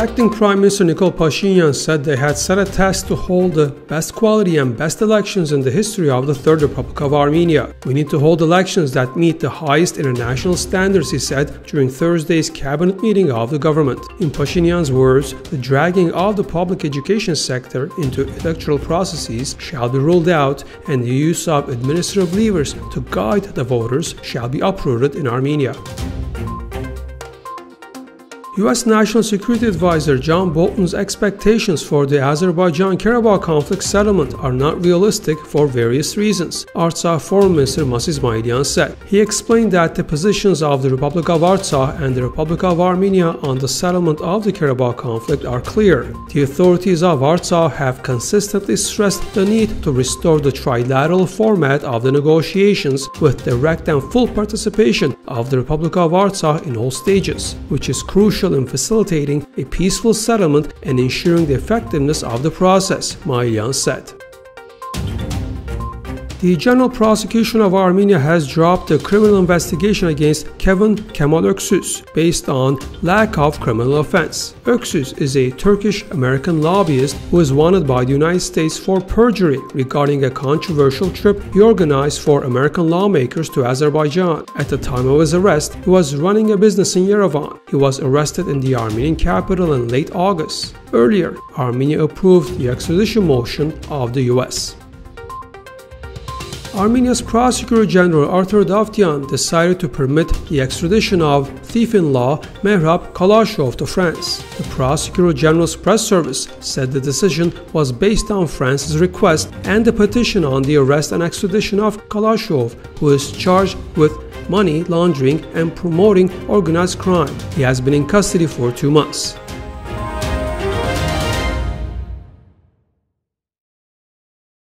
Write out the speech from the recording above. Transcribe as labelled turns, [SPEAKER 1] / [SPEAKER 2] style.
[SPEAKER 1] Acting Prime Minister Nikol Pashinyan said they had set a task to hold the best quality and best elections in the history of the Third Republic of Armenia. We need to hold elections that meet the highest international standards, he said during Thursday's cabinet meeting of the government. In Pashinyan's words, the dragging of the public education sector into electoral processes shall be ruled out and the use of administrative levers to guide the voters shall be uprooted in Armenia. U.S. National Security Advisor John Bolton's expectations for the Azerbaijan Karabakh conflict settlement are not realistic for various reasons, Artsakh Foreign Minister Masis Mayilian said. He explained that the positions of the Republic of Artsakh and the Republic of Armenia on the settlement of the Karabakh conflict are clear. The authorities of Artsakh have consistently stressed the need to restore the trilateral format of the negotiations with direct and full participation of the Republic of Artsakh in all stages, which is crucial in facilitating a peaceful settlement and ensuring the effectiveness of the process, Mayilian said. The General Prosecution of Armenia has dropped a criminal investigation against Kevin Kemal Öksüz based on lack of criminal offense. Öksüz is a Turkish-American lobbyist who is wanted by the United States for perjury regarding a controversial trip he organized for American lawmakers to Azerbaijan. At the time of his arrest, he was running a business in Yerevan. He was arrested in the Armenian capital in late August. Earlier, Armenia approved the extradition motion of the US. Armenia's Prosecutor General Artur Davtyan decided to permit the extradition of thief-in-law Merab Kalashov to France. The Prosecutor General's press service said the decision was based on France's request and the petition on the arrest and extradition of Kalashov, who is charged with money laundering and promoting organized crime. He has been in custody for two months.